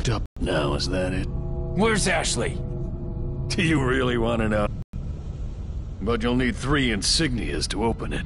fucked up now, is that it? Where's Ashley? Do you really want to know? But you'll need three insignias to open it.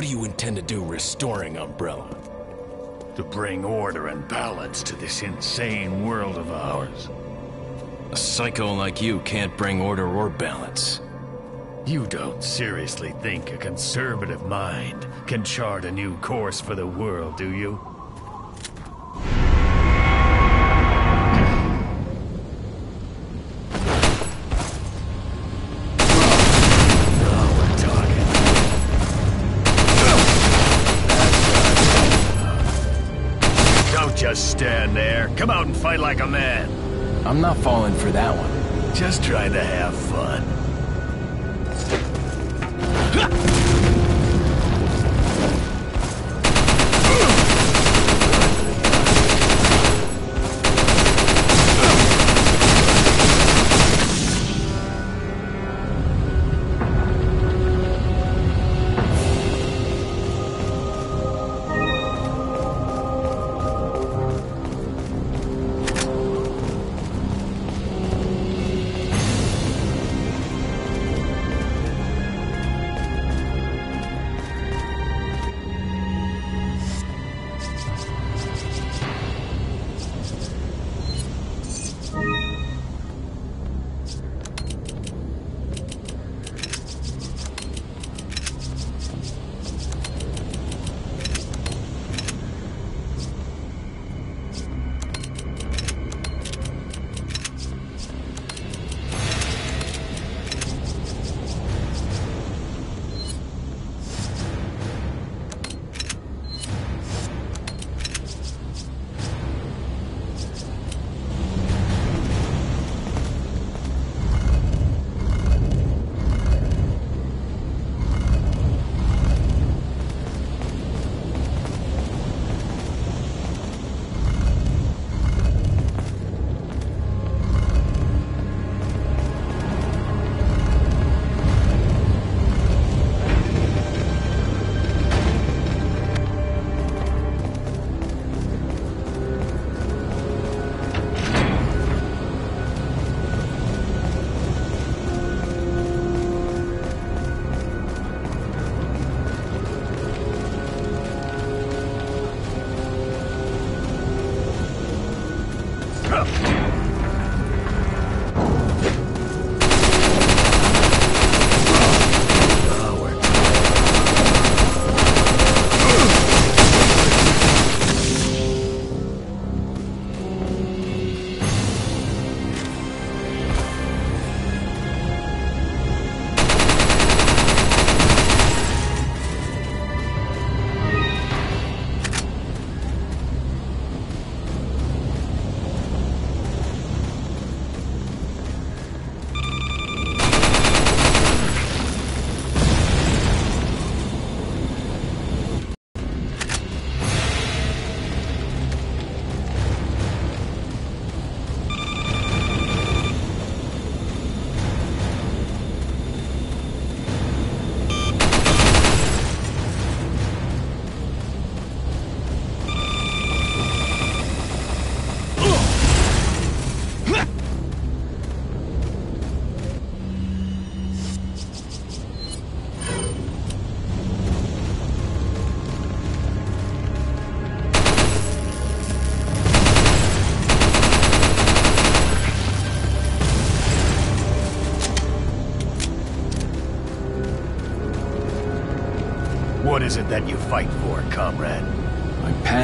What do you intend to do restoring Umbrella? To bring order and balance to this insane world of ours. A psycho like you can't bring order or balance. You don't seriously think a conservative mind can chart a new course for the world, do you? Fight like a man. I'm not falling for that one. Just trying to have fun.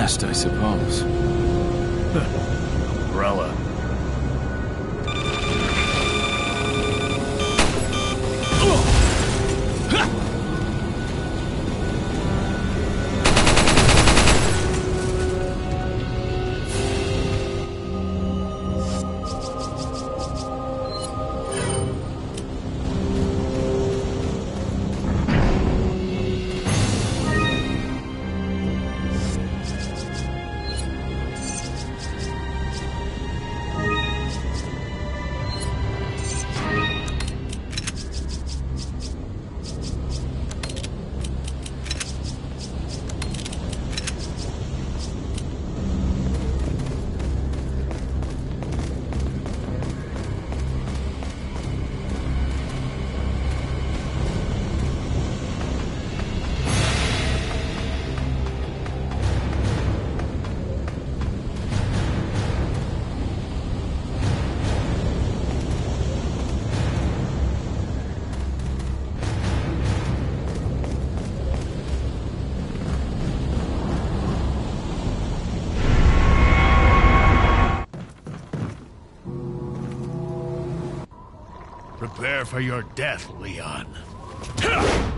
Past, I suppose. For your death, Leon.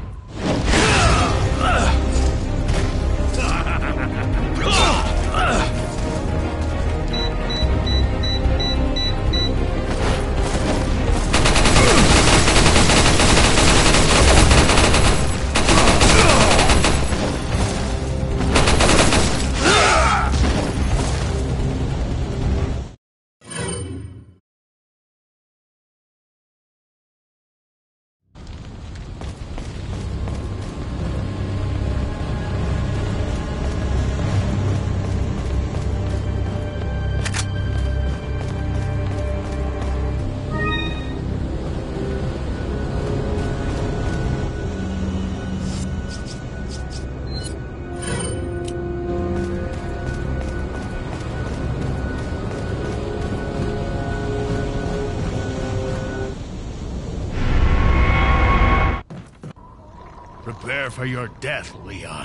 for your death, Leon.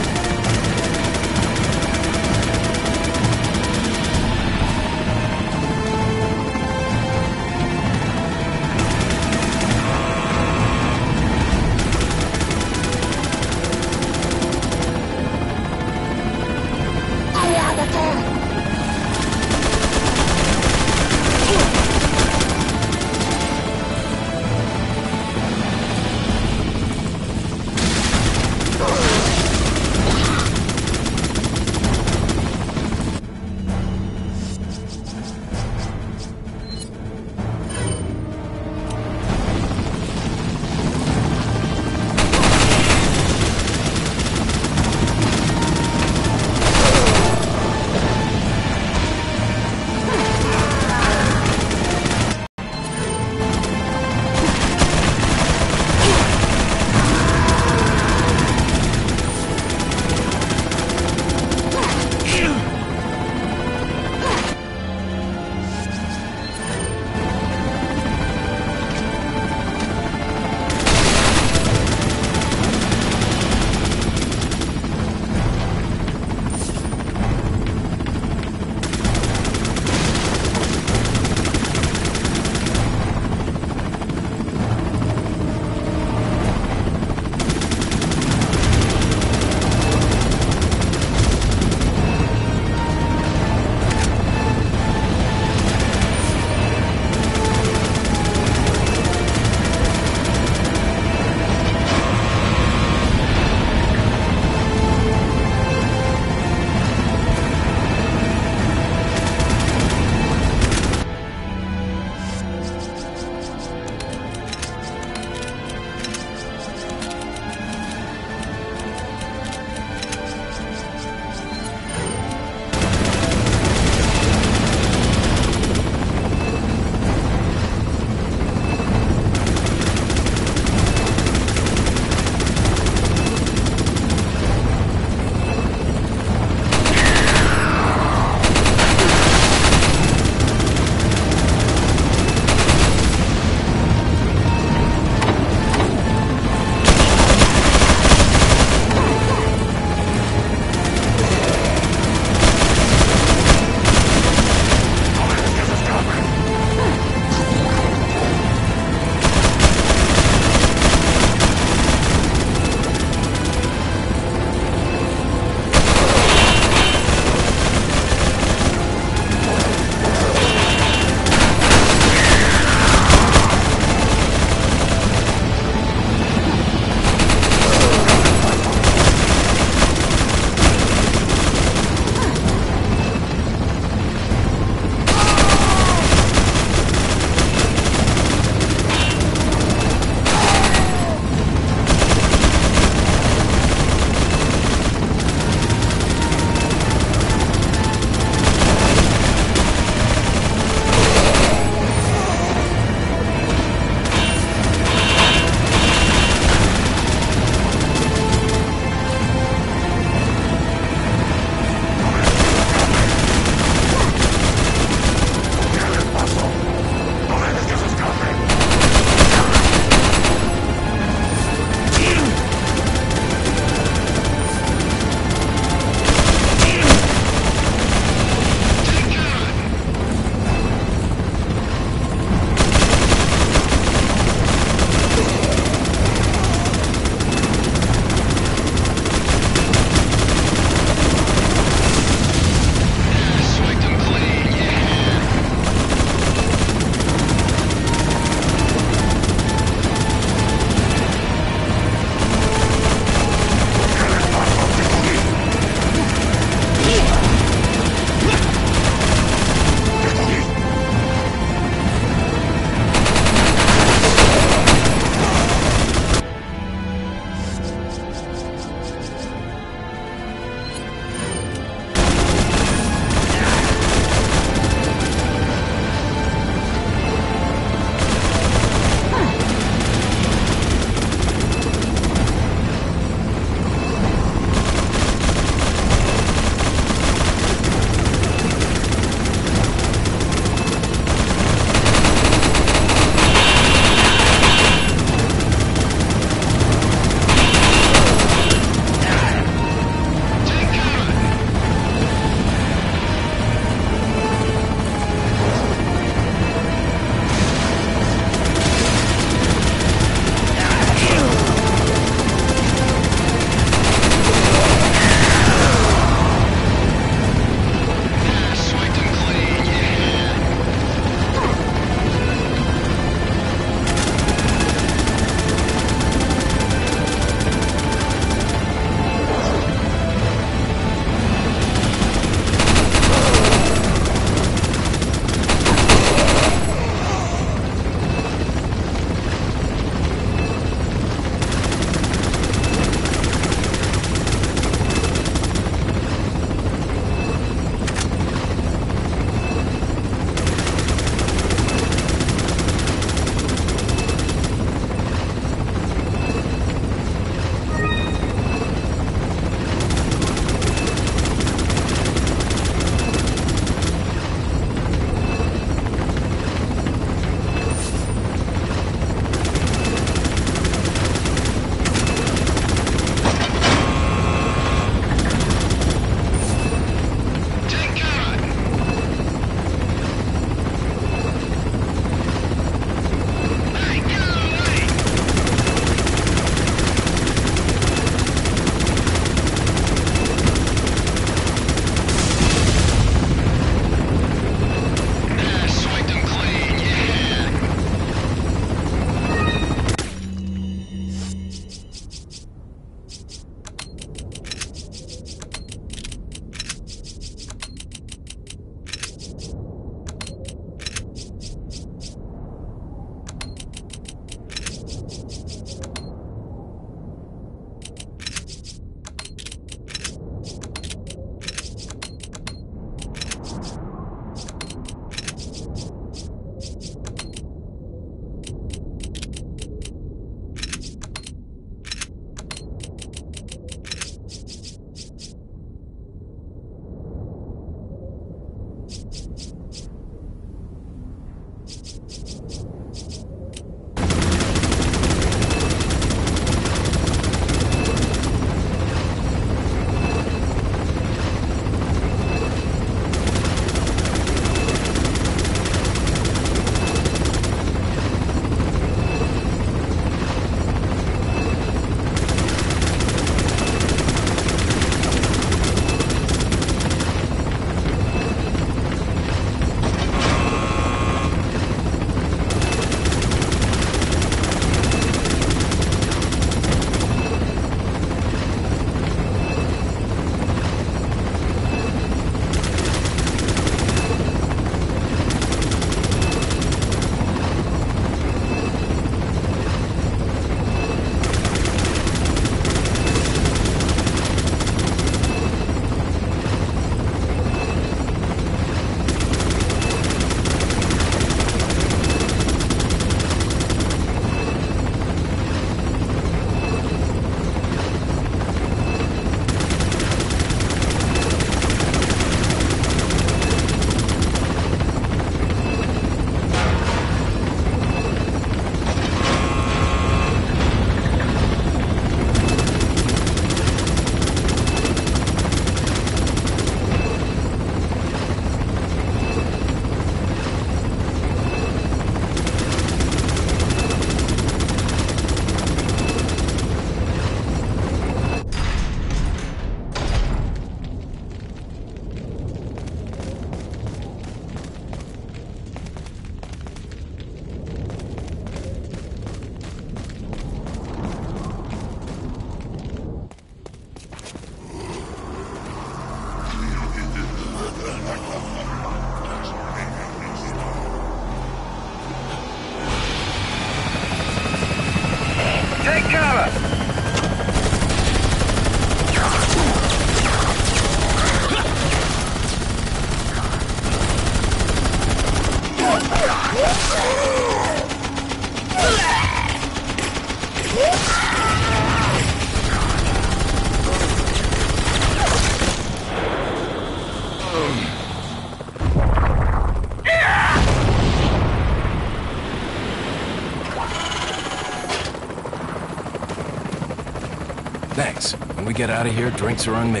Get out of here, drinks are on me.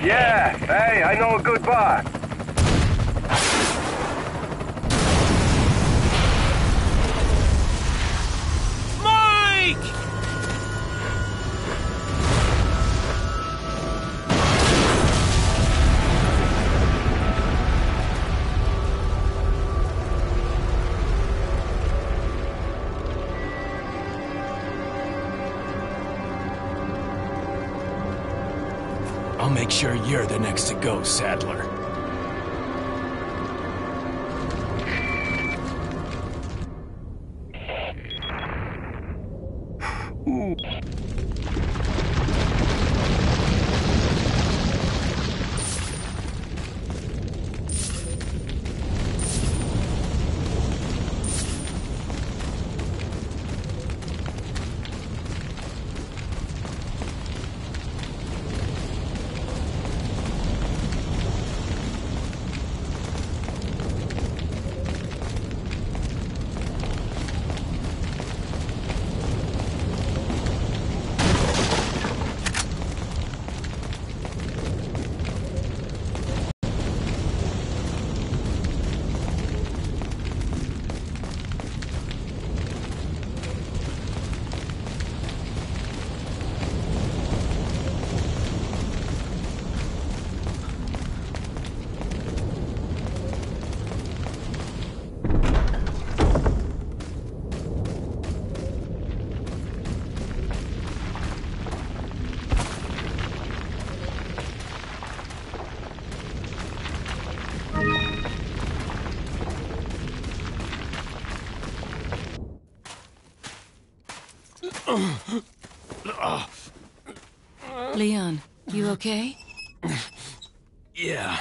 Yeah, hey, I know a good bar. Next to go, Saddler. Okay? Yeah.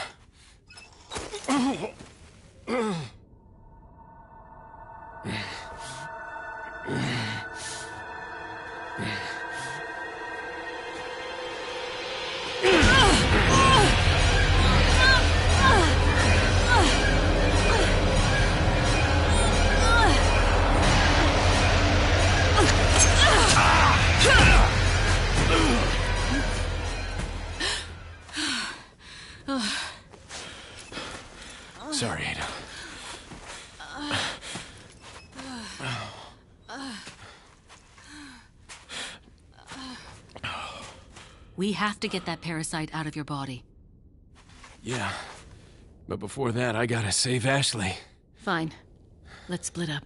Have to get that parasite out of your body. Yeah. But before that, I gotta save Ashley. Fine. Let's split up.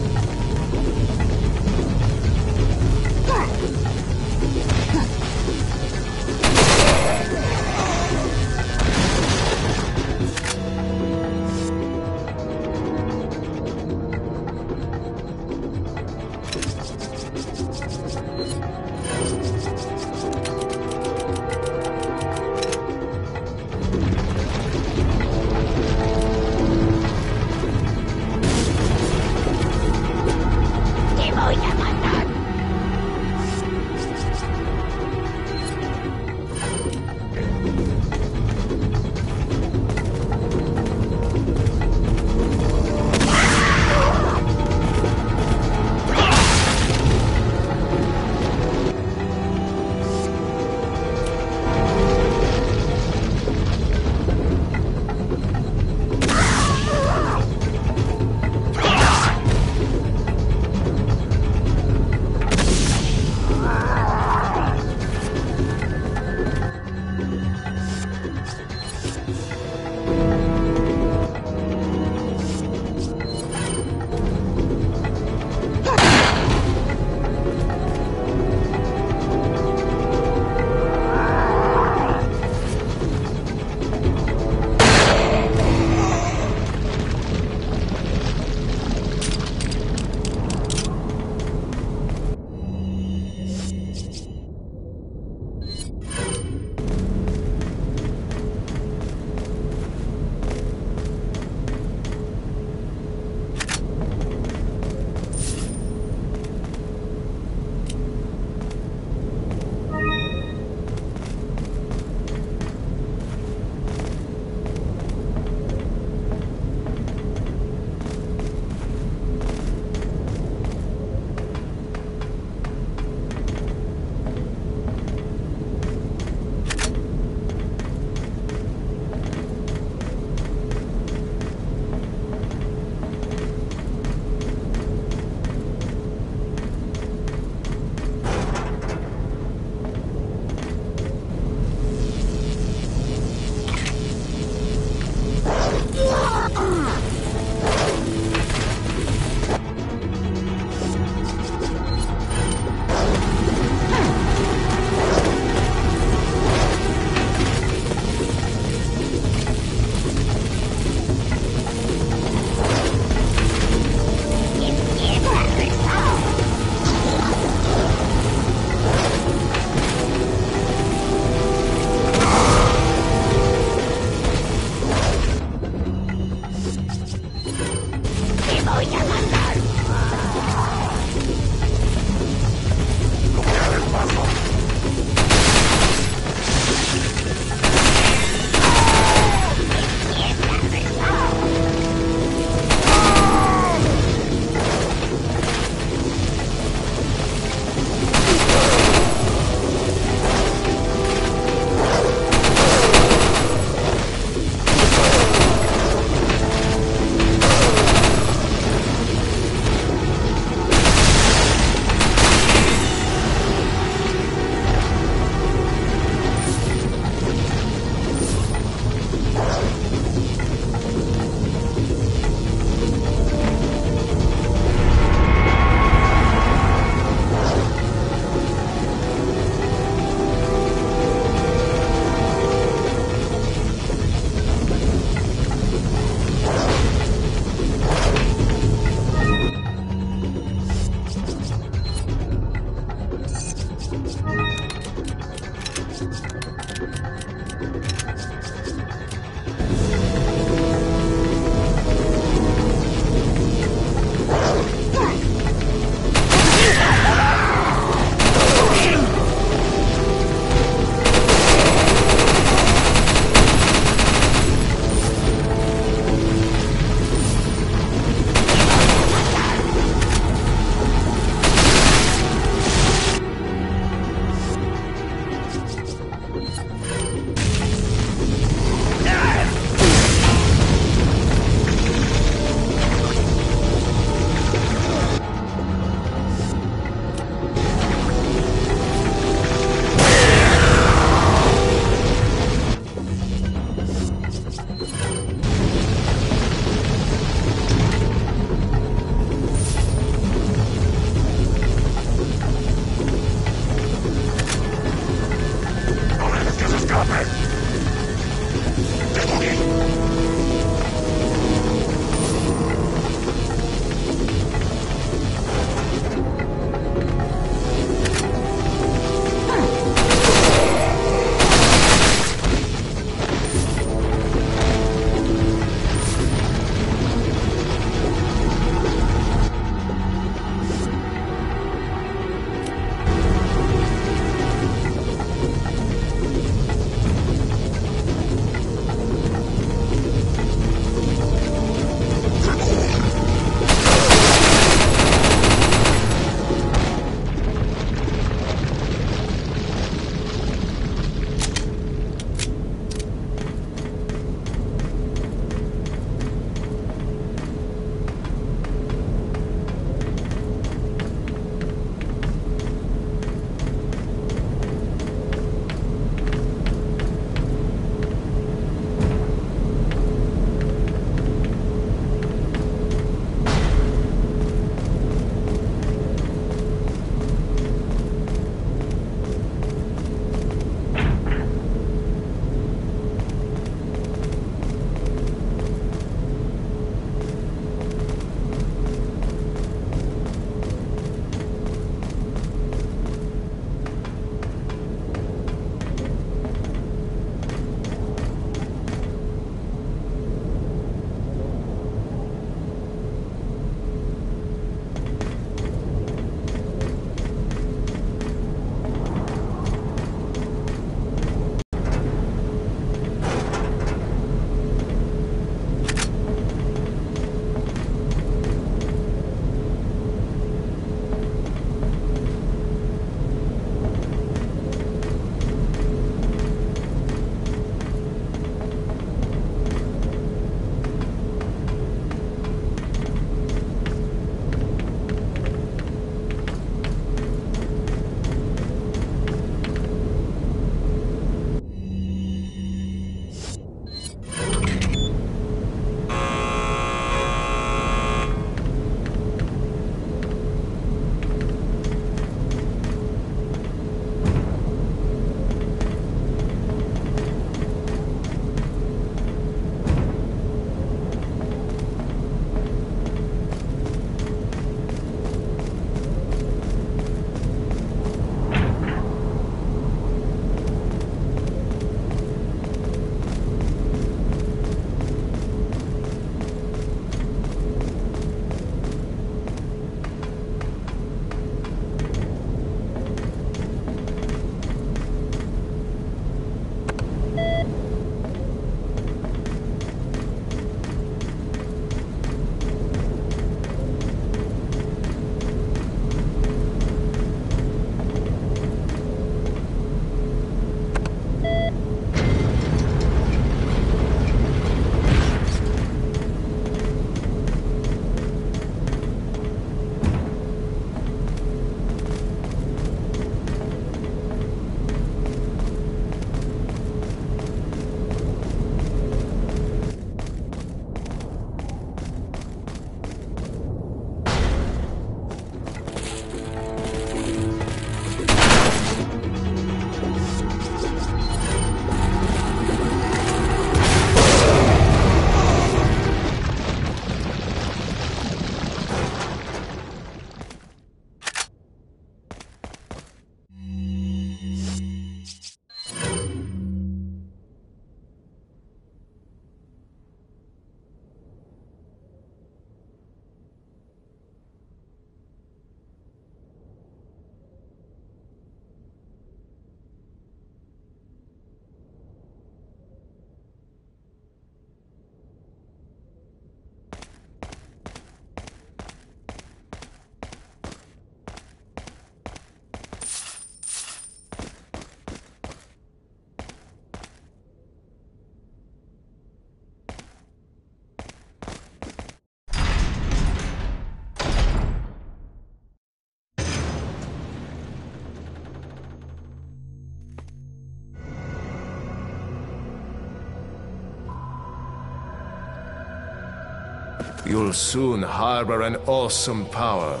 You'll soon harbor an awesome power.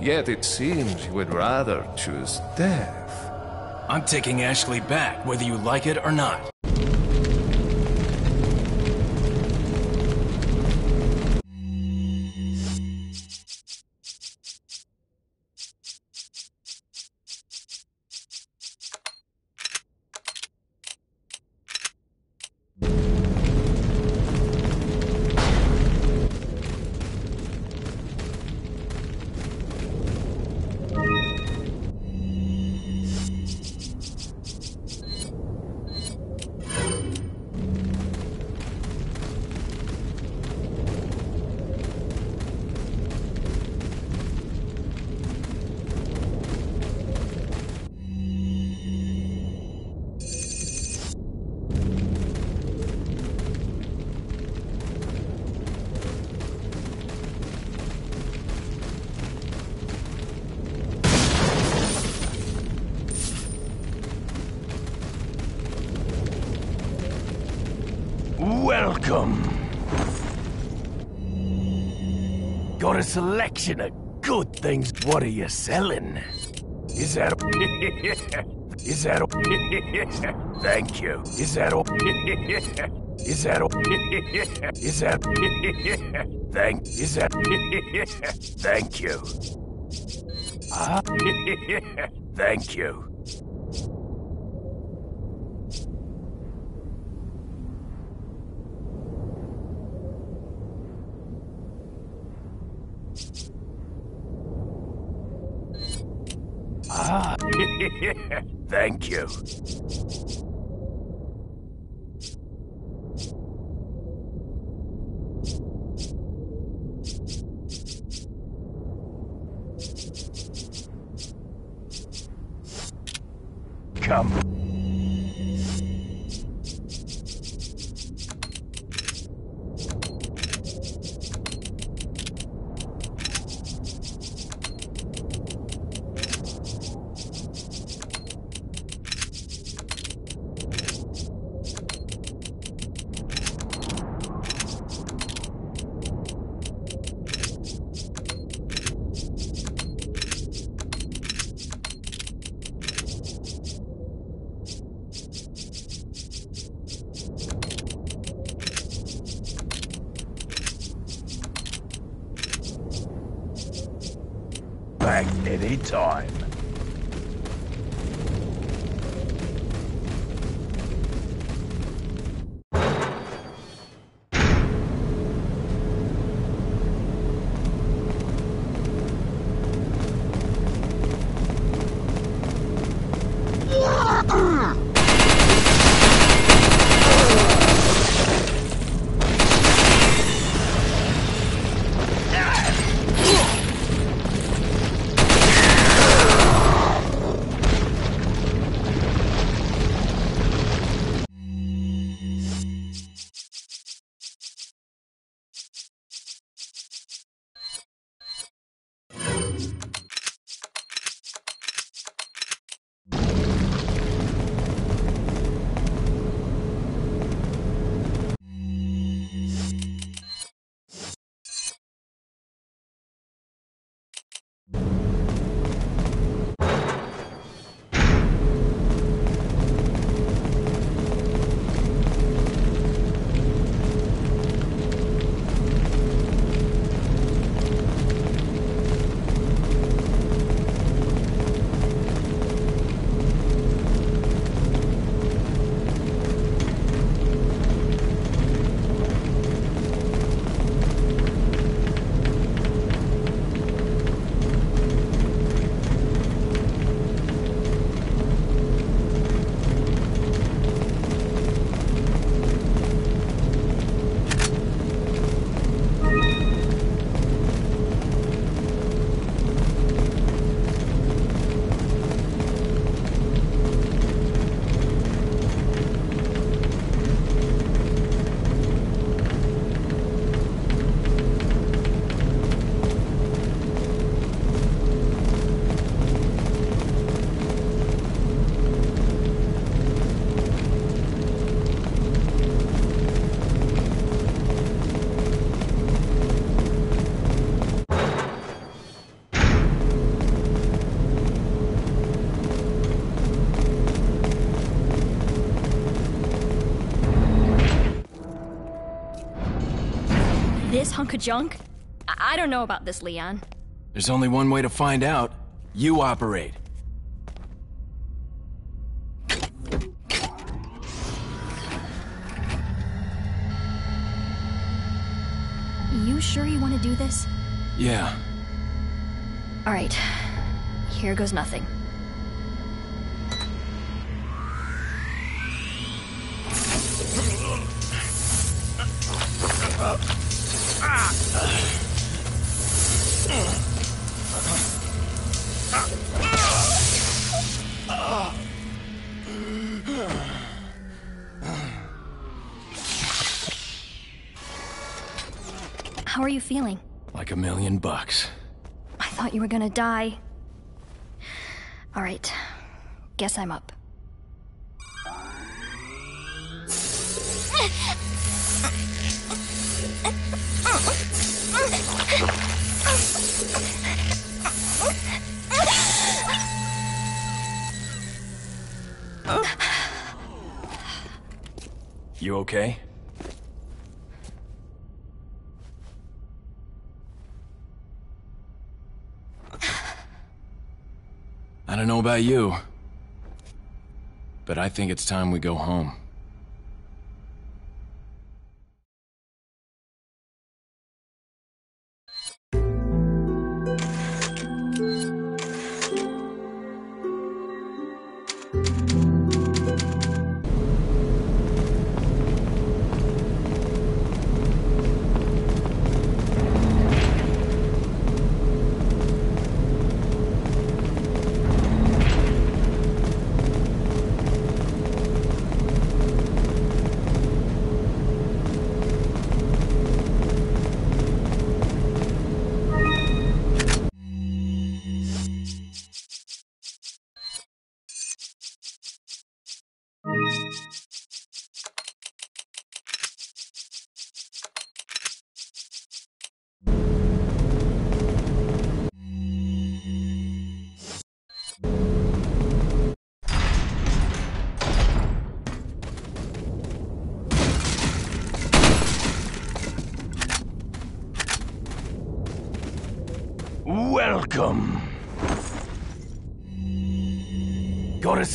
Yet it seems you would rather choose death. I'm taking Ashley back, whether you like it or not. Selection of good things. What are you selling? Is that Is that Thank you. Is that Is that Is that Thank Is that Thank you. Ah Thank you. Ah, thank you. Come. Hunk of junk? I, I don't know about this, Leon. There's only one way to find out. You operate. Gonna die. Alright. Guess I'm up. You okay? I don't know about you, but I think it's time we go home.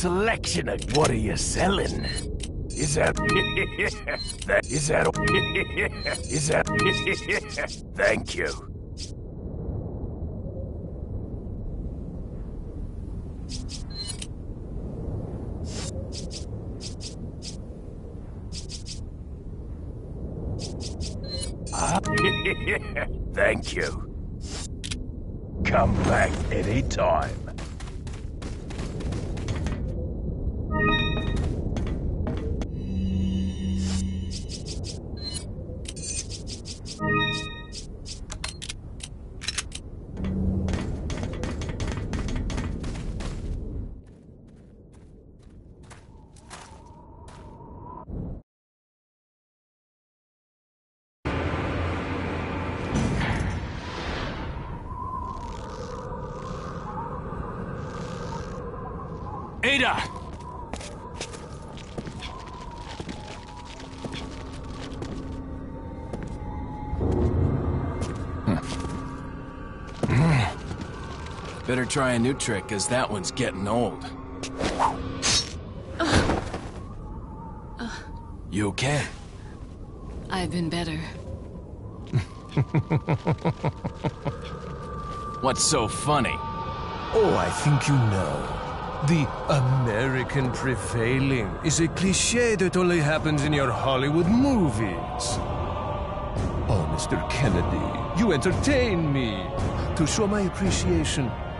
Selection of what are you selling? Is that is that is that Thank you. Ah, Thank you. Come back anytime. Better try a new trick, cause that one's getting old. You okay? I've been better. What's so funny? Oh, I think you know. The American prevailing is a cliche that only happens in your Hollywood movies. Oh, Mr. Kennedy, you entertain me. To show my appreciation,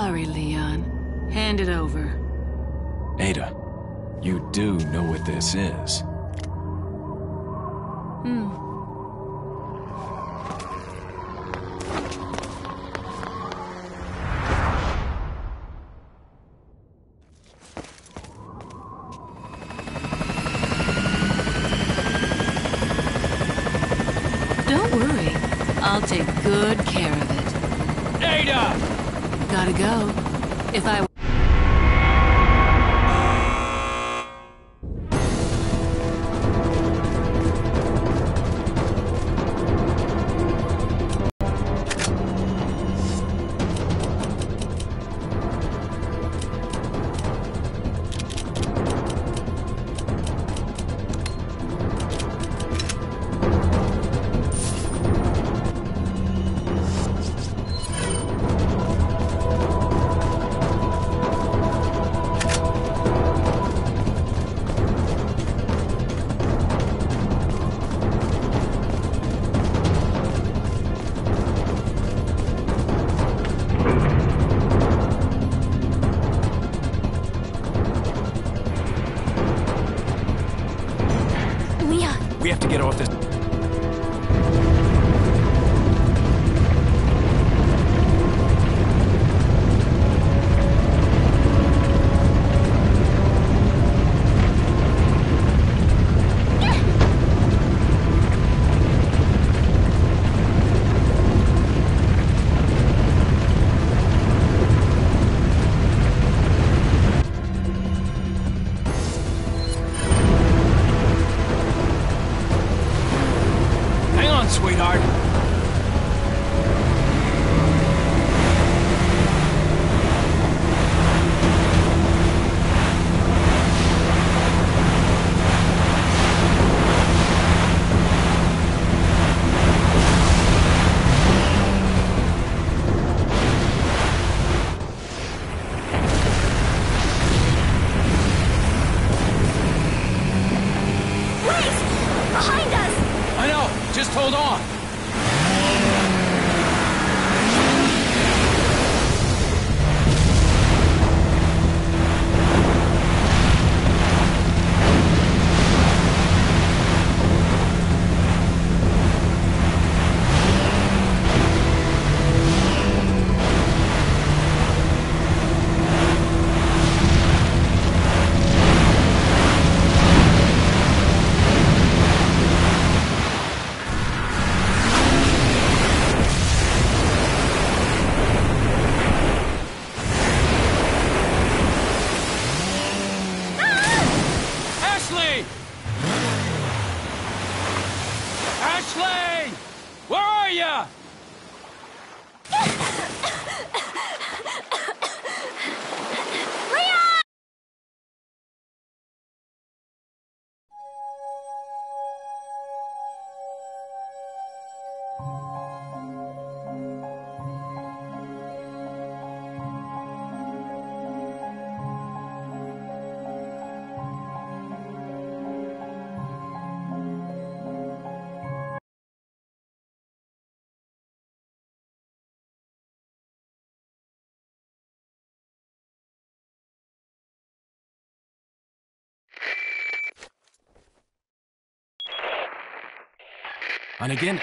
Sorry, Leon. Hand it over. Ada, you do know what this is. Hmm. Don't worry. I'll take good care of it. Ada! Gotta go. If I And again,